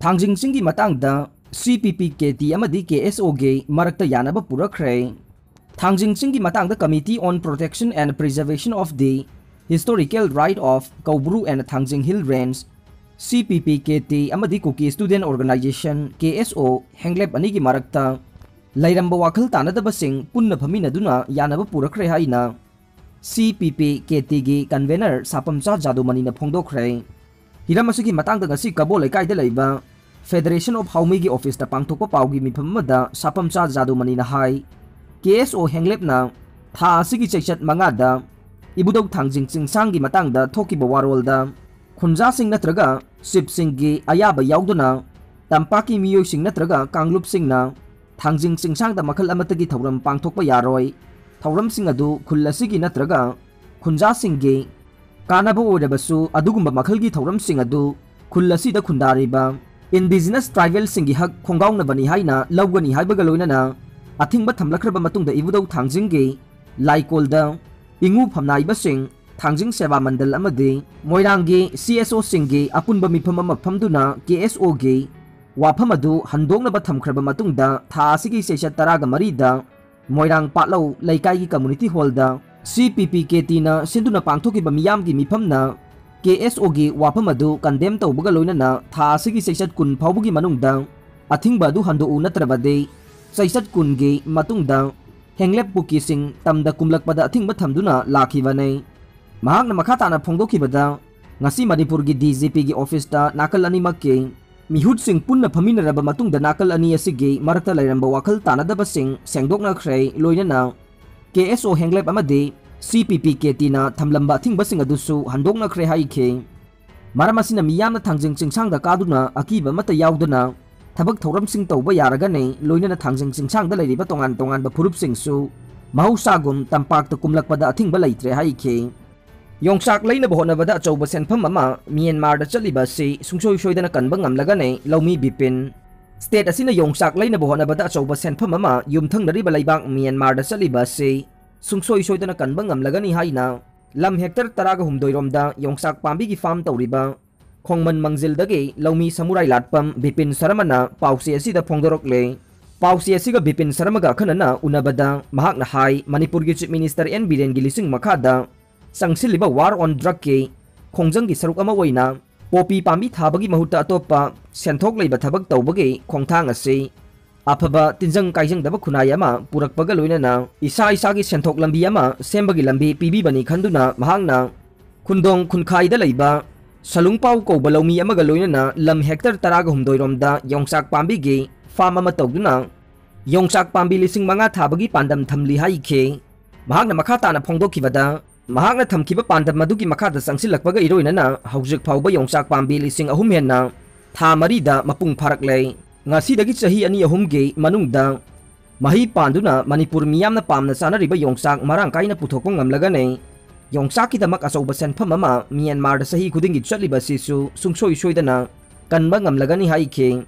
थाजिंग C P P K T K S ओ गे मरक् याब पुरख्रे थाजिंग committee on protection and preservation of the historical right of Koubru and Thangjing hill range C P P के ती cookie student organisation K S O हेंगलेब अनी लेरब वखल तानदब पुनभमीनब पुरख्रे सी P P के ती की कन्वेनर सापमचा जादोमनी फोंदोख्रे हिरामसुगी मतांग दगासी कबो लेकाय देलेबा फेडरेशन ऑफ़ हाउमी गी ऑफ़िस ता पांगथोप पाउगी मिफममदा सापमचा जादु मनी नहाय केएसओ हेंगलेपना थासिगी चेचत मंगादा इबुदौ थांगजिंगचिंगसांगी मतांगदा थोकिबवारोलदा खुनजासिंग नत्रगा सिपसिंगगी अयाबा याउदुना तंपाकी मियोसिंग नत्रगा कांगलुपसिंगना थांगजिंगचिंगसांगदा मखल अमतगी थौरम पांगथोप यारोय थौरमसिंगदु खुल्लासिगी नत्रगा खुनजासिंगगी na thangjing chingsang da makhal amatagi thauram pangthokpa yaroi thauram sing adu khullasi gi natraga khunja sing gi kanaba odabasu adugumba makhal gi thauram sing adu khullasi da khundariba indigenous tribal sing gi hak khongaung na bani haina lawgani haibaga loina na athingba thamlakraba matungda ibudau thangjing gi laikol da ingu phamnai CPPKT ना सिंधु ना पांतो की बमियाम की मिफम ना केएसओगी वापम अधु कंदेम तो बगलोई ना था आशी की सैसठ कुन फाउबुगी मनुंग दं अथिंग बादु कुन के मतुंग दं हेंगलेप बुकी सिंग तम द कुमलक पद अथिंग की बदं नसी मणिपुर की डीजीपी नाकल अनी मक्के मिहुत सिंह पुन्न फमीन नाकल अनी ऐसी गई मरता लयरंब वाकल ताना द बसिंग सेंगदोक KSO Henglep amadi CPPK tina thamlamba thingbasing adusu handokna khre hai khe maramasina miyamna thangjing chingsang da kaduna akiba mata yaudana thabak thoram sing tauba yaraga nei loinana thangjing chingsang da leiriba tongan tongan ba phurup sing su. Mahusagum tampak ta kumlakpa da athingba leitre hai khe yongsak leina bo hona bada chauba senpham ama, myanmar da chaliba se sungsoi soidana kanba ngamlaga nei lomi bipin. State ꯑꯁꯤꯅ ꯌꯣꯡꯆꯥꯛ ꯂꯩꯅꯕ ꯍꯣꯠꯅꯕꯗ ꯑꯆꯧꯕ ꯁꯦꯟꯐꯝ ꯑꯃ ꯌꯨꯝꯊꯪꯅꯔꯤꯕ ꯂꯩꯕꯥꯛ ꯃ꯭ꯌꯥꯟꯃꯥꯔꯗ ꯆꯠꯂꯤꯕ ꯑꯁꯤ ꯁꯨꯡꯁꯣꯏ ꯁꯣꯏꯗꯅ ꯀꯟꯕ ꯉꯝꯂꯒꯅꯤ ꯍꯥꯏꯅ ꯂꯝ ꯍꯦꯛꯇꯔ ꯇꯔꯥꯒ ꯍꯨꯝꯗꯣꯏꯔꯣꯝꯗ ꯌꯣꯡꯆꯥꯛ ꯄꯥꯝꯕꯤꯒꯤ ꯐꯥꯔꯝ ꯇꯧꯔꯤꯕ ꯈꯣꯡꯃꯟ ꯃꯪꯖꯤꯜꯗꯒꯤ ꯂꯧꯃꯤ ꯁꯃꯨꯔꯥꯏ ꯂꯥꯠꯄꯝ ꯕꯤꯄꯤꯟ ꯁꯔꯃꯅ ꯄꯥꯎꯆꯦ ꯑꯁꯤꯗ ꯐꯣꯡꯗꯣꯔꯛꯂꯦ ꯄꯥꯎꯆꯦ ꯑꯁꯤꯒ ꯕꯤꯄꯤꯟ ꯁꯔꯃꯒ ꯑꯈꯟꯅꯅ ꯎꯅꯕꯗ ꯃꯍꯥꯛꯅ ꯍꯥꯏ ꯃꯅꯤꯄꯨꯔꯒꯤ ꯆꯤꯞ ꯃꯤꯅꯤꯁꯇꯔ ꯑꯦꯟ ꯕꯤꯔꯦꯟꯒꯤ ꯂꯤꯁꯤꯡ ꯃꯈꯥꯗ ꯆꯪꯁꯤꯜꯂꯤꯕ ꯋꯥꯔ ꯑꯣꯟ ꯗ꯭ꯔꯒꯀꯤ ꯈꯣꯡꯖꯪꯒꯤ ꯁꯔꯨꯛ ꯑꯃ ꯑꯣꯏꯅ ꯄꯣꯄꯤ ꯄꯥꯝꯕꯤ ꯊꯥꯕꯒꯤ ꯃꯍꯨꯠꯇ ꯑꯇꯣꯞꯄ ꯁꯦꯟꯊꯣꯛ ꯂꯩꯕ ꯊꯕꯛ ꯇꯧꯕꯒꯤ ꯈꯣꯡꯊꯥꯡ ꯑꯁꯤ ꯑꯐꯕ ꯇꯤꯟꯖꯪ ꯀꯥꯏꯖꯪꯗꯕ ꯈꯨꯟꯅꯥꯏ ꯑꯃ ꯄꯨꯔꯛꯄꯒ ꯂꯣꯏꯅꯅ ꯏꯁꯥ ꯏꯁꯥꯒꯤ ꯁꯦꯟꯊꯣꯛ ꯂꯝꯕꯤ ꯑꯃ ꯁꯦꯝꯕꯒꯤ ꯂꯝꯕꯤ ꯄꯤꯕꯤꯕꯅꯤ ꯈꯟꯗꯨꯅ ꯃꯍꯥꯛꯅ ꯈꯨꯟꯗꯣꯡ ꯈꯨꯟꯈꯥꯏꯗ ꯂꯩꯕ ꯁꯂꯨꯡꯄꯥꯎ ꯀꯧꯕ ꯂꯧꯃꯤ ꯑꯃꯒ ꯂꯣꯏꯅꯅ ꯂꯝ ꯍꯦꯛꯇꯔ ꯇꯔꯥꯒ ꯍꯨꯝꯗꯣꯏꯔꯣꯝꯗ ꯌꯣꯡꯆꯥꯛ ꯄꯥꯝꯕꯤꯒꯤ ꯐꯥꯔꯝ ꯑꯃ ꯇꯧꯗꯨꯅ ꯌꯣꯡꯆꯥꯛ ꯄꯥꯝꯕꯤ ꯂꯤꯁꯤꯡ ꯃꯉꯥ ꯊꯥꯕꯒꯤ ꯄꯥꯟꯗꯝ ꯊꯝꯂꯤ ꯍꯥꯏꯈꯤ ꯃꯍꯥꯛꯅ ꯃꯈꯥ ꯇꯥꯅ ꯐꯣꯡꯗꯣꯛꯈꯤꯕꯗ ꯃꯍꯥꯛꯅ ꯊꯝꯈꯤꯕ ꯄꯥꯟꯗꯝ ꯑꯗꯨꯒꯤ ꯃꯈꯥꯗ ꯆꯪꯁꯤꯜꯂꯛꯄꯒ ꯏꯔꯣꯏꯅꯅ ꯍꯧꯖꯤꯛ ꯐꯥꯎꯕ ꯌꯣꯡꯆꯥꯛ ꯄꯥꯝꯕꯤ ꯂꯤꯁꯤꯡ ꯑꯍꯨꯝ ꯍꯦꯟꯅ ꯊꯥ ꯃꯔꯤꯗ ꯃꯄꯨꯡ ꯐꯥꯔꯛꯂꯦ ꯉꯁꯤꯗꯒꯤ ꯆꯍꯤ ꯑꯅꯤ ꯑꯍꯨꯝꯒꯤ ꯃꯅꯨꯡꯗ ꯃꯍꯩ ꯄꯥꯟꯗꯨꯅ ꯃꯅꯤꯄꯨꯔ ꯃꯤꯌꯥꯝꯅ ꯄꯥꯝꯅ ꯆꯥꯅꯔꯤꯕ ꯌꯣꯡꯆꯥꯛ ꯃꯔꯥꯡ ꯀꯥꯏꯅ ꯄꯨꯊꯣꯛꯄ ꯉꯝꯂꯒꯅꯤ ꯌꯣꯡꯆꯥꯛꯀꯤꯗꯃꯛ ꯑꯆꯧꯕ ꯁꯦꯟꯐꯝ ꯑꯃ ꯃ꯭ꯌꯥꯟꯃꯥꯔꯗ ꯆꯍꯤ ꯈꯨꯗꯤꯡꯒꯤ ꯆꯠꯂꯤꯕ ꯑꯁꯤꯁꯨ ꯁꯨꯡꯁꯣꯏ ꯁꯣꯏꯗꯅ ꯀꯟꯕ ꯉꯝꯂꯒꯅꯤ ꯍꯥꯏꯈꯤ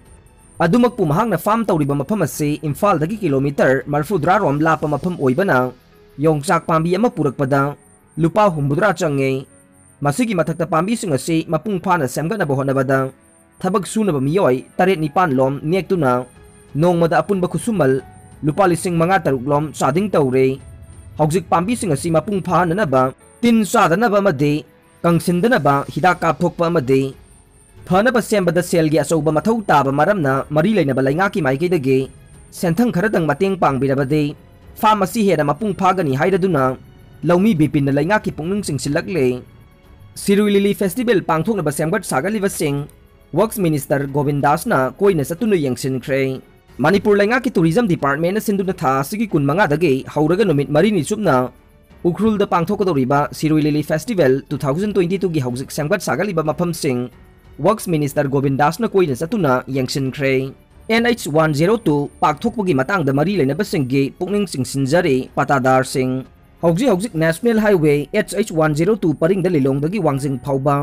ꯑꯗꯨꯃꯛꯄꯨ ꯃꯍꯥꯛꯅ ꯐꯥꯔꯝ ꯇꯧꯔꯤꯕ ꯃꯐꯝ ꯑꯁꯤ ꯏꯝꯐꯥꯜꯗꯒꯤ ꯀꯤꯂꯣꯃꯤꯇꯔ ꯃꯔꯐꯨꯗ꯭ꯔꯥꯔꯣꯝ ꯂꯥꯞꯄ ꯃꯐꯝ ꯑꯣꯏꯕꯅ ꯌꯣꯡꯆꯥꯛ ꯄꯥꯝꯕꯤ ꯑꯃ ꯄꯨꯔꯛꯄꯗ ꯂꯨꯄꯥ ꯍꯨꯝꯐꯨꯇꯔꯥ ꯆꯪꯉꯤ ꯃꯁꯤꯒꯤ ꯃꯊꯛꯇ ꯄꯥꯝꯕꯤꯁꯤꯡ ꯑꯁꯤ ꯃꯄꯨꯡ ꯐꯥꯅ ꯁꯦꯝꯒꯠꯅꯕ ꯍꯣꯠꯅꯕꯗ ꯊꯕꯛ ꯁꯨꯅꯕ ꯃꯤꯑꯣꯏ ꯇꯔꯦꯠ ꯅꯤꯄꯥꯟꯂꯣꯝ ꯅꯦꯛꯇꯨꯅ ꯅꯣꯡꯃꯗ ꯑꯄꯨꯟꯕ ꯈꯨꯠꯁꯨꯃꯜ ꯂꯨꯄꯥ ꯂꯤꯁꯤꯡ ꯃꯉꯥ ꯇꯔꯨꯛꯂꯣꯝ ꯆꯥꯗꯤꯡ ꯇꯧꯔꯦ ꯍꯧꯖꯤꯛ ꯄꯥꯝꯕꯤꯁꯤꯡ ꯑꯁꯤ ꯃꯄꯨꯡ ꯐꯥꯍꯟꯅꯅꯕ ꯇꯤꯟ ꯆꯥꯗꯅꯕ ꯑꯃꯗꯤ ꯀꯪꯁꯤꯟꯗꯅꯕ ꯍꯤꯗꯥꯛ ꯀꯥꯞꯊꯣꯛꯄ ꯑꯃꯗꯤ ꯐꯅꯕ ꯁꯦꯝꯕꯗ ꯁꯦꯜꯒꯤ ꯑꯆꯧꯕ ꯃꯊꯧ ꯇꯥꯕ ꯃꯔꯝꯅ ꯃꯔꯤ ꯂꯩꯅꯕ ꯂꯩꯉꯥꯛꯀꯤ ꯃꯥꯏꯀꯩꯗꯒꯤ ꯁꯦꯟꯊꯪ ꯈꯔꯗꯪ ꯃꯇꯦꯡ ꯄꯥꯡꯕꯤꯔꯕꯗꯤ ꯐꯥꯔꯝ ꯑꯁꯤ ꯍꯦꯟꯅ ꯃꯄꯨꯡ ꯐꯥꯒꯅꯤ ꯍꯥꯏꯔꯗꯨꯅ लौमी बिपिन लेना की पुनः सिंसिले सिरुई लिली फेस्टिवल पांथों सेमगत सागलिवसिंग वर्क्स मिनिस्टर गोविंद दासना कोई चतुन यंसिनख्रे मनपुर लेना की टूरीजम डिपार्टमेंट सिंधुन था कुन मंगादगी हौरग नुमित मरीनी चुपना Ukhrul पांथोकदौरीब Shirui lily festival two thousand twenty two की हौजिक सेमगत सागलिब मफमसिंग वर्क्स मिनिस्टर गोविंद दासना कोई चतुन यंसिनख्रे N H one zero two पाथोपी मरी लेनबी पुनिंग सिंजरी पतादार सिंह हौजी हौजिक national highway H H one zero two purring लिलोंगी वाजिंग फाउबा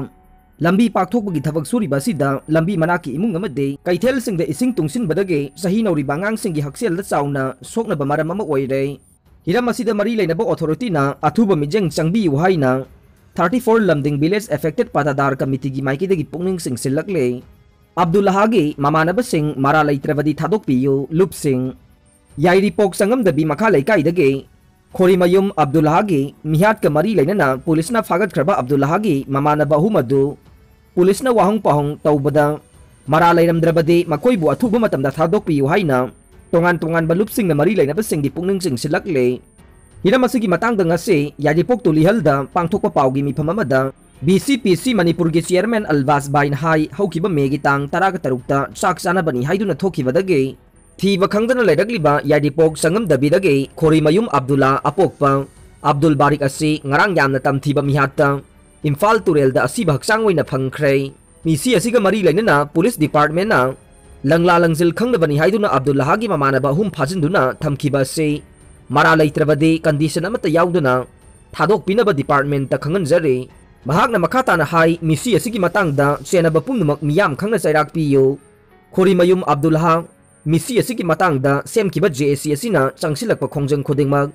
लंबी पाथोपगी थबक सूरीब लंबी मनाकी इमुंग कैथेल सिंह इसिंग तुंसिनबदगे नौरीब आगाम हक्सेल चाउना सोकनब मरम हिम से हिरम असिद मरी लेनब अथॉरिटीना अथुब मिजेंग चंगबियु thirty four Lamding village affected पातादार कमिटीगी माइकेदगी पुकनिंग सिंह सिलकले अब्दुल्ला ममानब सिंह मारा लेत्रबदी थादोकपियु लुप सिंह याइरिपोक संगमदबी मखा लेकाइदगे खोरीमयुम अब्दुल्लाहागी मिहात मरी लेनना पुलिसना फागतख्रबा अब्दुल्लाहागी ममानब अहुमदु पुलिसना वाहंग पहंग तौबदा हाइना तोंगान तोंगान बलुपसिंग मरी हिरम असिगी मतंग ngasi याइरिपोक तुलिहलदा पांगथोकपा पाउगी मिफम अमदा BCPC Manipur gi chairman Alvas Bain hai haukiba megi tang taraga tarukta sak sana bani haiduna thokibadage thiba khangdana ledagliba yadipok sangam dabidage khori mayum Abdullah apokpa Abdul Barik asi ngarang yamna tam thiba mihata Imphal turel da asi baksang oina phangkhre misi asiga mari lainana police department na langla langzil khangna bani haiduna Abdullah gi mamana ba hum phajinduna thamkiba se mara leitrabade condition amata yauduna thadok pinaba department ta khangan jare ꯃꯍꯥꯛꯅ ꯃꯈꯥ ꯇꯥꯅ ꯍꯥꯏ ꯃꯤꯁꯤ ꯑꯁꯤꯒꯤ ꯃꯇꯥꯡꯗ ꯆꯦꯟꯅꯕ ꯄꯨꯝꯅꯃꯛ ꯃꯤꯌꯥꯝ ꯈꯪꯅ ꯆꯩꯔꯥꯛ ꯄꯤꯌꯨ ꯈꯣꯔꯤꯃꯌꯨꯝ ꯑꯕꯗꯨꯜꯍꯥ misi asigi matangda semkiba JAC asina changsilakpa khongjang khudingma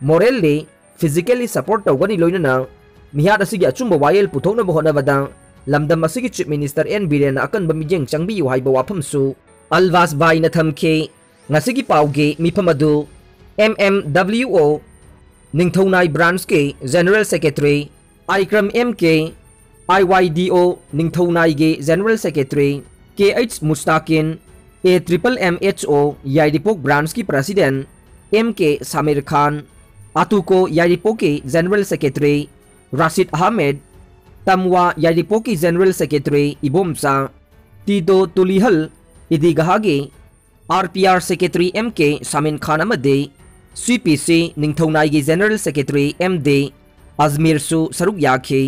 morally physically support tawgani loinana mihad asigi achumba wayel puthokna bohona bada lamdam asigi chief minister N Biren akan bamijeng changbi yu haiba waphumsu alwas bai na thamke, ngasigi pauge mipamadu. MMWO Ningthonai Branch ke General Secretary. Ikram MK IYDO Ningthonai ge General Secretary. KH Mustakin A triple M H O Yairipok branch की president M K Shamir Khan आतुको याडिपो की general secretary Rashid Ahmed तमवा याडिपो की general secretary इबोमसा तीदो तुलिहल इदिगहागी R P R secretary M K Shamin Khan मदे सी पी सी निथौनाई की जनरल सेक्रेटरी एम दे अजमेर सु सरुक याखे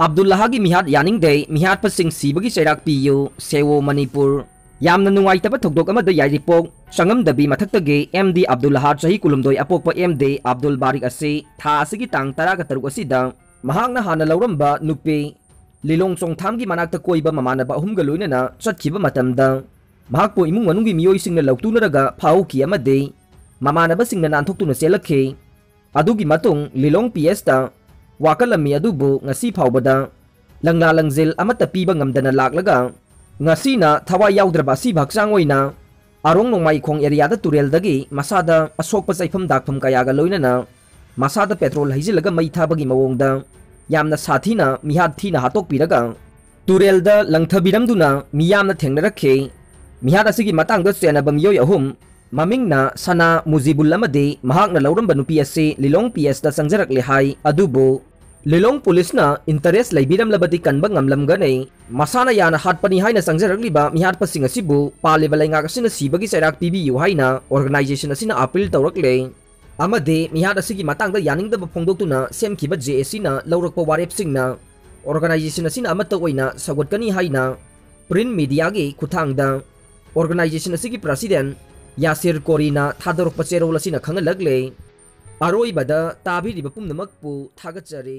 अब्दुल्लाहा की मिहात यानिंग दे मिहात पर सिंह सीब की चैराक पीयू सेवो मणिपुर ꯌꯥꯝꯅ ꯅꯨꯡꯉꯥꯏꯇꯕ ꯊꯧꯗꯣꯛ ꯑꯃꯗ ꯌꯥꯏꯔꯤꯄꯣꯛ ꯁꯪꯉꯝꯗꯕꯤ ꯃꯊꯛꯇꯒꯤ ꯑꯦꯝ ꯗꯤ ꯑꯕꯗꯨꯜꯍꯥꯔ ꯆꯍꯤ ꯀꯨꯂꯨꯝꯗꯣꯏ ꯑꯄꯣꯛꯄ M D Abdul Barik asi ꯊꯥ ꯑꯁꯤꯒꯤ ꯇꯥꯡ ꯇꯔꯥꯒ ꯇꯔꯨꯛ ꯑꯁꯤꯗ ꯃꯍꯥꯛꯅ ꯍꯥꯟꯅ ꯂꯧꯔꯝꯕ ꯅꯨꯄꯤ ꯂꯤꯂꯣꯡ ꯆꯣꯡꯊꯥꯝꯒꯤ ꯃꯅꯥꯛꯇ ꯀꯣꯏꯕ ꯃꯃꯥꯟꯅꯕ ꯑꯍꯨꯝꯒ ꯂꯣꯏꯅꯅ ꯆꯠꯈꯤꯕ ꯃꯇꯝꯗ ꯃꯍꯥꯛꯄꯨ ꯏꯃꯨꯡ ꯃꯅꯨꯡꯒꯤ ꯃꯤꯑꯣꯏꯁꯤꯡꯅ ꯂꯧꯇꯨꯅꯔꯒ ꯐꯥꯍꯧꯈꯤ ꯑꯃꯗꯤ ꯃꯃꯥꯟꯅꯕꯁꯤꯡꯅ ꯅꯥꯟꯊꯣꯛꯇꯨꯅ ꯆꯦꯜꯂꯛꯈꯤ ꯑꯗꯨꯒꯤ ꯃꯇꯨꯡ ꯂꯤꯂꯣꯡ ꯄꯤ ꯑꯦꯁꯇ ꯋꯥꯀꯠꯂꯝꯃꯤ ꯑꯗꯨꯕꯨ ꯉꯁꯤ ꯐꯥꯎꯕꯗ ꯂꯪꯂꯥ ꯂꯪꯖꯤꯜ ꯑꯃꯠꯇ ꯄꯤꯕ ꯉꯝꯗꯅ ꯂꯥꯛꯂꯒ ꯉꯁꯤꯅ ꯊꯋꯥꯏ ꯌꯥꯎꯗ꯭ꯔꯕ ꯑꯁꯤ ꯍꯛꯆꯥꯡꯑꯣꯏꯅ ꯑꯔꯣꯡ ꯅꯣꯡꯃꯥꯏꯈꯣꯡ ꯑꯦꯔꯤꯌꯥꯗ ꯇꯨꯔꯦꯜꯗꯒꯤ ꯃꯁꯥꯗ ꯑꯁꯣꯛꯄ ꯆꯩꯐꯝ ꯗꯥꯛꯐꯝ ꯀꯌꯥꯒ ꯂꯣꯏꯅꯅ ꯃꯁꯥꯗ ꯄꯦꯇ꯭ꯔꯣꯜ ꯍꯩꯖꯤꯜꯂꯒ ꯃꯩ ꯊꯥꯕꯒꯤ ꯃꯑꯣꯡꯗ ꯌꯥꯝꯅ ꯁꯥꯊꯤꯅ ꯃꯤꯍꯥꯠ ꯊꯤꯅ ꯍꯥꯠꯇꯣꯛꯄꯤꯔꯒ ꯇꯨꯔꯦꯜꯗ ꯂꯪꯊꯕꯤꯔꯝꯗꯨꯅ ꯃꯤꯌꯥꯝꯅ ꯊꯦꯡꯅꯔꯛꯈꯤ ꯃꯤꯍꯥꯠ ꯑꯁꯤꯒꯤ ꯃꯇꯥꯡꯗ ꯆꯦꯟꯅꯕ ꯃꯤꯑꯣꯏ ꯑꯍꯨꯝ ꯃꯃꯤꯡꯅ ꯁꯅꯥ ꯃꯨꯖꯤꯕꯨꯜ ꯑꯃꯗꯤ ꯃꯍꯥꯛꯅ ꯂꯧꯔꯝꯕ ꯅꯨꯄꯤ ꯑꯁꯤ ꯂꯤꯂꯣꯡ ꯄꯤ ꯑꯦꯁꯇ ꯆꯪꯖꯔꯛꯂꯦ ꯍꯥꯏ ꯑꯗꯨꯕꯨ लिलों पुलिस इंटरेस लेबीरमी कनबलमगनई मसा यान हाटपनी है चंजरब मिहाप्सू पाव लेना चैराक ऑर्गनाइजेशन असिना अपील तौरले मिहाद यानी फोंदना सेम जे एसीप वारेबना ऑर्गनाइजेशन असिना सौगतनी है प्रिंट मीडिया की खुथांग ऑर्गनाइजेशन की प्रेसीडें यासीर कोरी थादरप चेरोल खाल अरब ताब पुनमु थागचरी